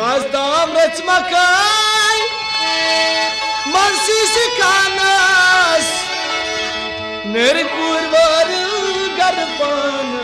از دامت مکای منسیسی کاناس نر کوربار گربانه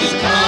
Washington.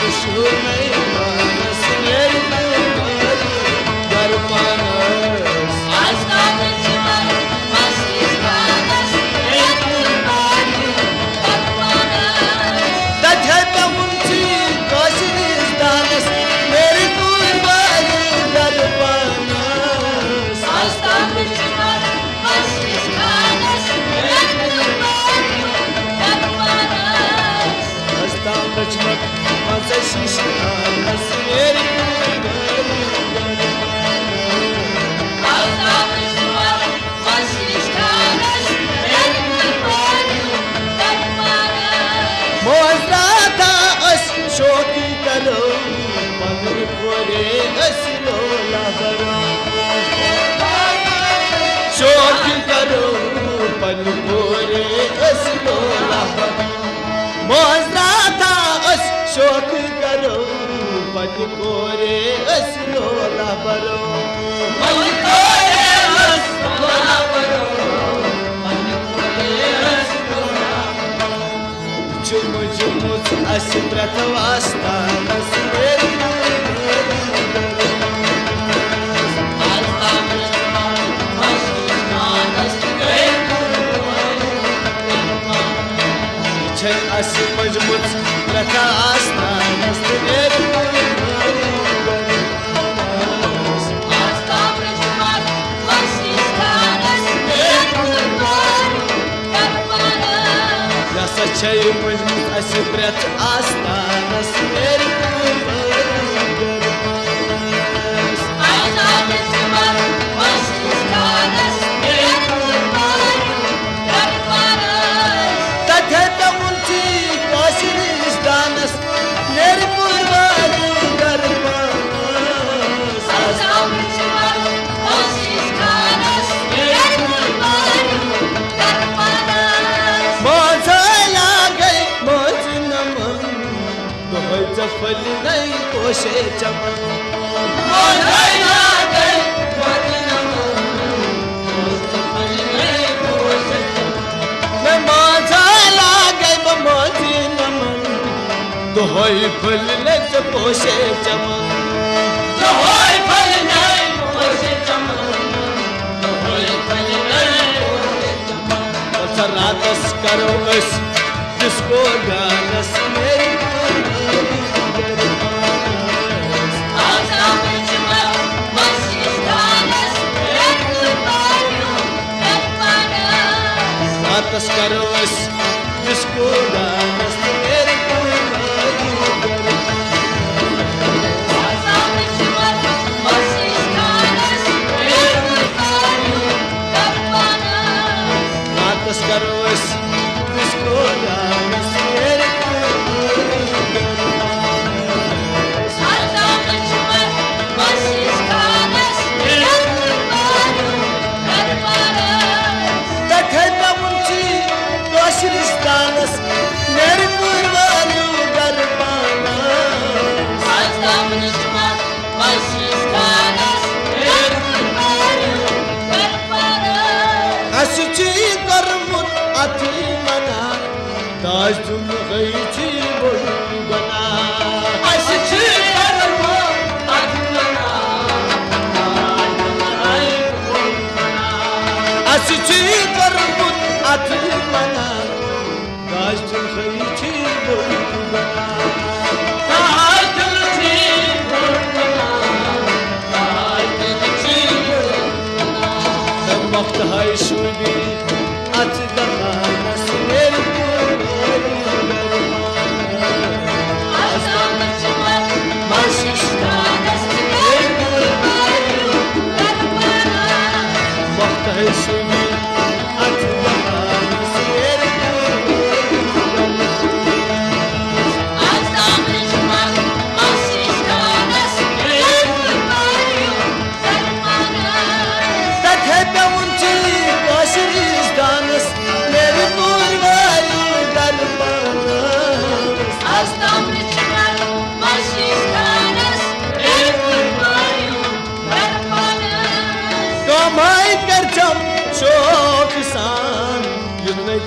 सुवान Asıl bacımız bırakar Çayımız asıbret aslan asmerika सफल नहीं कोशे चमन तो होई फल ने पोषे चमन तो होई फल ने पोषे चमन तो होई फल ने पोषे चमन तो अच्छा सरा दस करो Lord. Taş tümrüğü içi boyun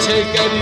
take any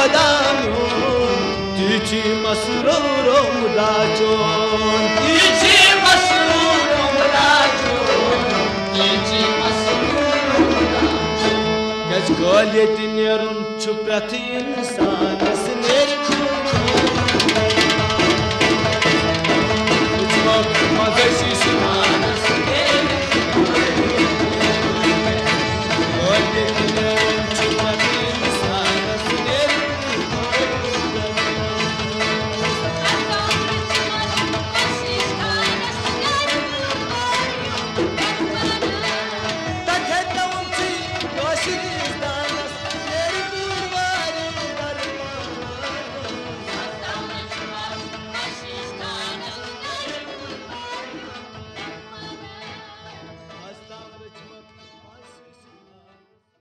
قدم دیچی مسرورم دا جون دیچی مسرورم دا جون دیچی مسرورم دا جون گز گلی دنیرم چوبرتی انسان سنیر کن Mas esse